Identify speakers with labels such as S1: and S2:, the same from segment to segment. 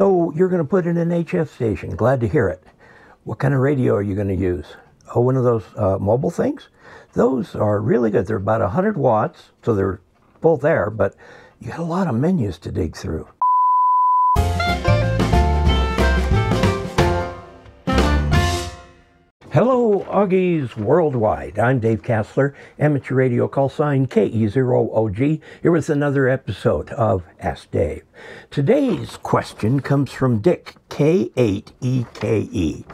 S1: So you're going to put in an HF station. Glad to hear it. What kind of radio are you going to use? Oh, one of those uh, mobile things? Those are really good. They're about 100 watts, so they're full there, but you got a lot of menus to dig through. Hello, OGs Worldwide. I'm Dave Casler, amateur radio call sign KE0OG, Here is another episode of Ask Dave. Today's question comes from Dick K8EKE.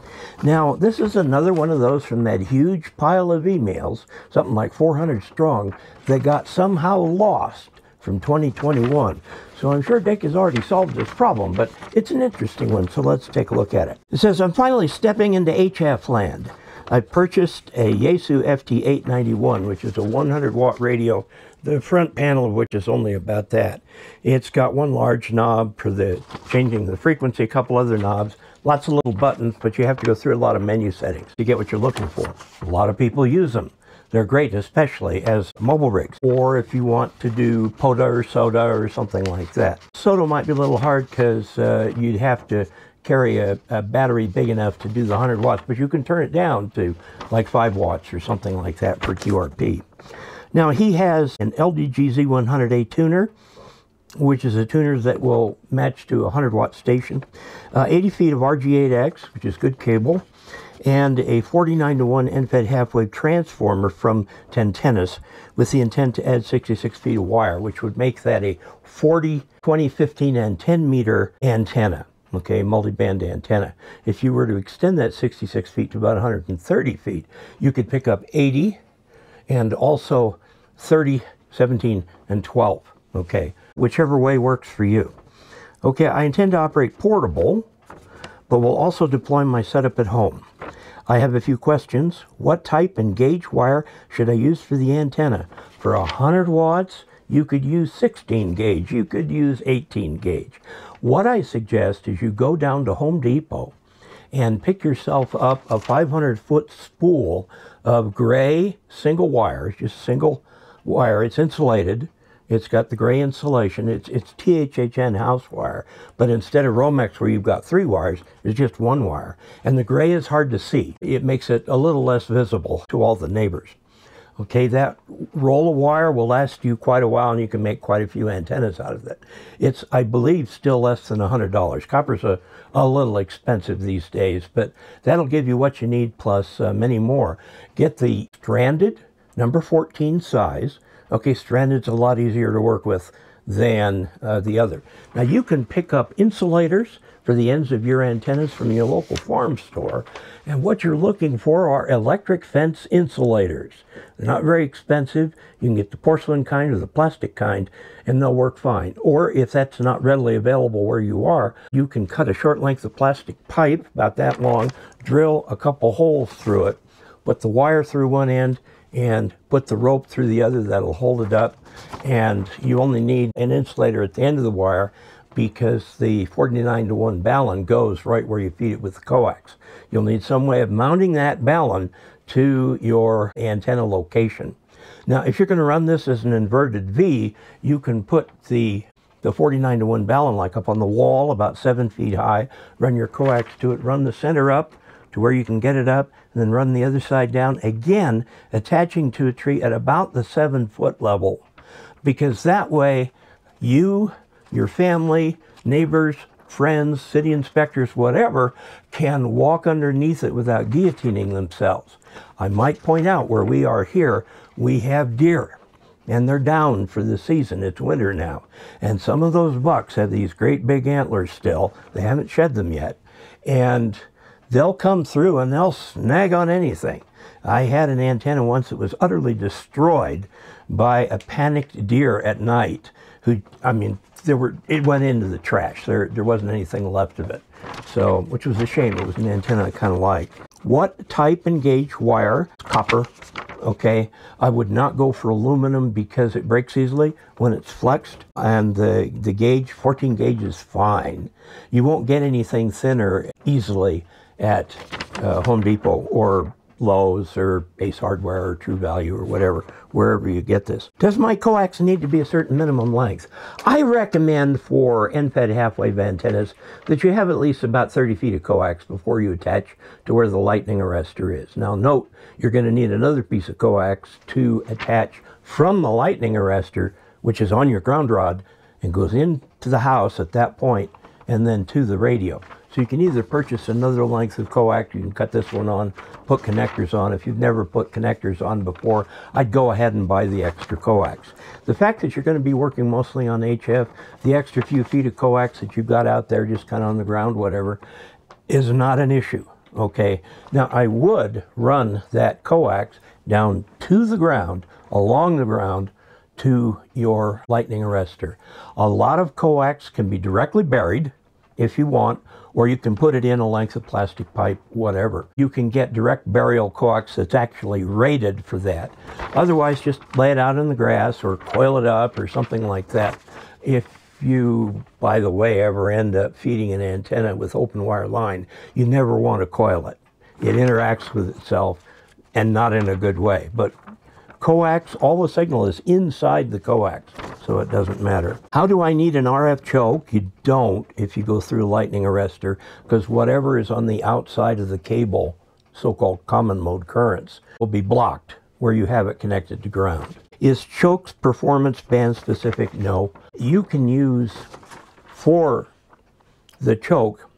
S1: Now, this is another one of those from that huge pile of emails, something like 400 strong, that got somehow lost from 2021. So I'm sure Dick has already solved this problem, but it's an interesting one, so let's take a look at it. It says, I'm finally stepping into HF land. I purchased a Yaesu FT891, which is a 100 watt radio, the front panel of which is only about that. It's got one large knob for the changing the frequency, a couple other knobs, lots of little buttons, but you have to go through a lot of menu settings to get what you're looking for. A lot of people use them. They're great, especially as mobile rigs, or if you want to do POTA or SOTA or something like that. SOTA might be a little hard because uh, you'd have to carry a, a, battery big enough to do the 100 watts, but you can turn it down to like 5 watts or something like that for QRP. Now he has an LDG Z100A tuner, which is a tuner that will match to a 100 watt station, uh, 80 feet of RG8X, which is good cable, and a 49 to 1 end-fed half-wave transformer from Tentennis with the intent to add 66 feet of wire, which would make that a 40, 20, 15, and 10 meter antenna. Okay, multi-band antenna. If you were to extend that 66 feet to about 130 feet, you could pick up 80 and also 30, 17, and 12. Okay, whichever way works for you. Okay, I intend to operate portable, but will also deploy my setup at home. I have a few questions. What type and gauge wire should I use for the antenna? For 100 watts, you could use 16 gauge, you could use 18 gauge. What I suggest is you go down to Home Depot and pick yourself up a 500 foot spool of gray single wires, just single wire. It's insulated. It's got the gray insulation. It's, it's THHN house wire, but instead of Romex where you've got three wires, it's just one wire. And the gray is hard to see. It makes it a little less visible to all the neighbors. Okay, that roll of wire will last you quite a while and you can make quite a few antennas out of it. It's, I believe, still less than $100. Copper's a, a little expensive these days, but that'll give you what you need plus uh, many more. Get the stranded number 14 size Okay, stranded's a lot easier to work with than uh, the other. Now you can pick up insulators for the ends of your antennas from your local farm store. And what you're looking for are electric fence insulators. They're not very expensive. You can get the porcelain kind or the plastic kind, and they'll work fine. Or if that's not readily available where you are, you can cut a short length of plastic pipe, about that long, drill a couple holes through it, put the wire through one end, and put the rope through the other that'll hold it up. And you only need an insulator at the end of the wire because the 49 to 1 balun goes right where you feed it with the coax. You'll need some way of mounting that balun to your antenna location. Now, if you're going to run this as an inverted V, you can put the the 49 to 1 balun like up on the wall about seven feet high, run your coax to it, run the center up to where you can get it up, and then run the other side down again, attaching to a tree at about the seven foot level. Because that way, you, your family, neighbors, friends, city inspectors, whatever, can walk underneath it without guillotining themselves. I might point out where we are here, we have deer and they're down for the season. It's winter now. And some of those bucks have these great big antlers still. They haven't shed them yet. And they'll come through and they'll snag on anything. I had an antenna once that was utterly destroyed by a panicked deer at night who, I mean, there were, it went into the trash. There, there wasn't anything left of it. So, which was a shame. It was an antenna I kind of liked. What type and gauge wire? Copper. Okay. I would not go for aluminum because it breaks easily when it's flexed. And the, the gauge, 14 gauge is fine. You won't get anything thinner easily at uh, Home Depot or Lowe's or Ace Hardware or True Value or whatever, wherever you get this. Does my coax need to be a certain minimum length? I recommend for end-fed half-wave antennas that you have at least about 30 feet of coax before you attach to where the lightning arrestor is. Now note, you're going to need another piece of coax to attach from the lightning arrestor, which is on your ground rod, and goes into the house at that point and then to the radio. So you can either purchase another length of coax, you can cut this one on, put connectors on. If you've never put connectors on before, I'd go ahead and buy the extra coax. The fact that you're going to be working mostly on HF, the extra few feet of coax that you've got out there just kind of on the ground, whatever, is not an issue. Okay, now I would run that coax down to the ground, along the ground, to your lightning arrestor. A lot of coax can be directly buried if you want, or you can put it in a length of plastic pipe, whatever. You can get direct burial coax that's actually rated for that. Otherwise, just lay it out in the grass or coil it up or something like that. If you, by the way, ever end up feeding an antenna with open wire line, you never want to coil it. It interacts with itself and not in a good way. But coax, all the signal is inside the coax, so it doesn't matter. How do I need an RF choke? You don't if you go through a lightning arrestor, because whatever is on the outside of the cable, so-called common mode currents, will be blocked where you have it connected to ground. Is chokes performance band specific? No. You can use for the choke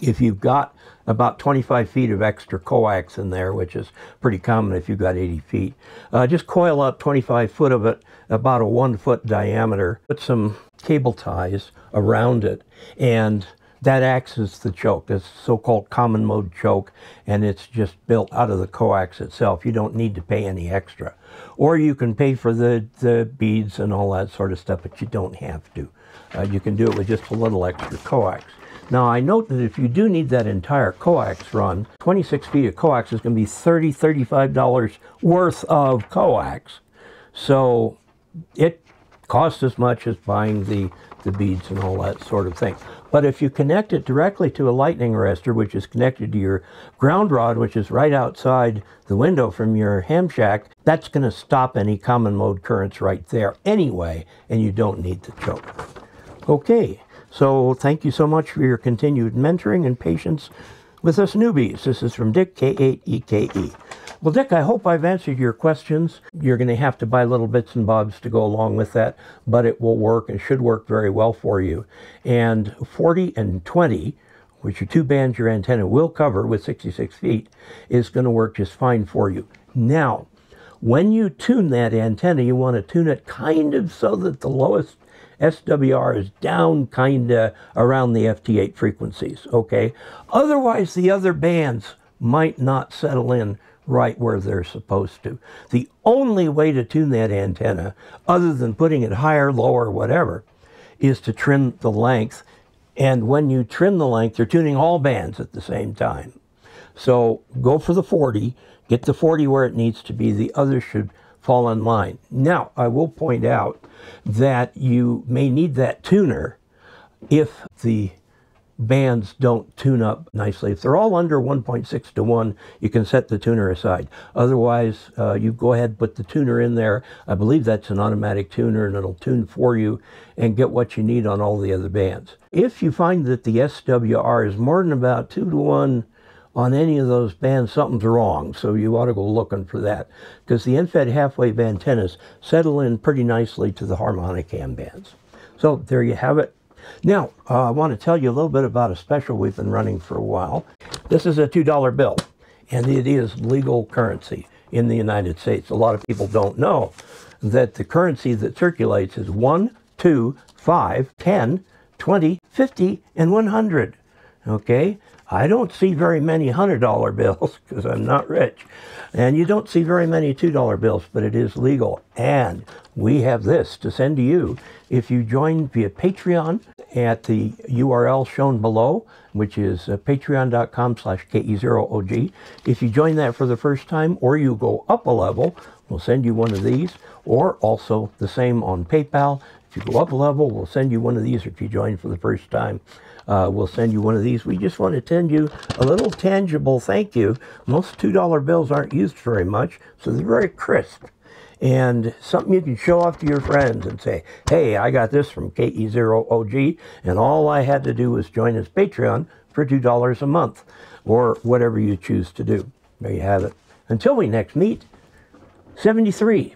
S1: if you've got about 25 feet of extra coax in there, which is pretty common if you've got 80 feet. Uh, just coil up 25 foot of it, about a one foot diameter. Put some cable ties around it, and that acts as the choke. It's so-called common mode choke, and it's just built out of the coax itself. You don't need to pay any extra. Or you can pay for the, the beads and all that sort of stuff, but you don't have to. Uh, you can do it with just a little extra coax. Now I note that if you do need that entire coax run, 26 feet of coax is going to be $30, $35 worth of coax. So it costs as much as buying the, the beads and all that sort of thing. But if you connect it directly to a lightning arrestor, which is connected to your ground rod, which is right outside the window from your ham shack, that's going to stop any common mode currents right there anyway, and you don't need the choke. Okay, so thank you so much for your continued mentoring and patience with us newbies. This is from Dick, K8EKE. Well, Dick, I hope I've answered your questions. You're going to have to buy little bits and bobs to go along with that, but it will work and should work very well for you. And 40 and 20, which are two bands your antenna will cover with 66 feet, is going to work just fine for you. Now, when you tune that antenna, you want to tune it kind of so that the lowest SWR is down kind of around the FT8 frequencies, okay? Otherwise, the other bands might not settle in right where they're supposed to. The only way to tune that antenna, other than putting it higher, lower, whatever, is to trim the length. And when you trim the length, you're tuning all bands at the same time. So go for the 40, get the 40 where it needs to be. The others should fall in line. Now, I will point out that you may need that tuner if the bands don't tune up nicely. If they're all under 1.6 to 1, you can set the tuner aside. Otherwise, uh, you go ahead and put the tuner in there. I believe that's an automatic tuner and it'll tune for you and get what you need on all the other bands. If you find that the SWR is more than about 2 to 1 on any of those bands, something's wrong. So you ought to go looking for that. Because the end-fed half-wave antennas settle in pretty nicely to the harmonic ham bands. So there you have it. Now, uh, I want to tell you a little bit about a special we've been running for a while. This is a $2 bill, and it is legal currency in the United States. A lot of people don't know that the currency that circulates is 1, 2, 5, 10, 20, 50, and 100. Okay? I don't see very many $100 bills because I'm not rich. And you don't see very many $2 bills, but it is legal. And we have this to send to you if you join via Patreon at the URL shown below, which is uh, patreon.com slash KE0OG. If you join that for the first time or you go up a level, we'll send you one of these, or also the same on PayPal. If you go up a level, we'll send you one of these if you join for the first time. Uh, we'll send you one of these. We just want to send you a little tangible thank you. Most $2 bills aren't used very much, so they're very crisp. And something you can show off to your friends and say, hey, I got this from KE0OG, and all I had to do was join his Patreon for $2 a month, or whatever you choose to do. There you have it. Until we next meet, 73.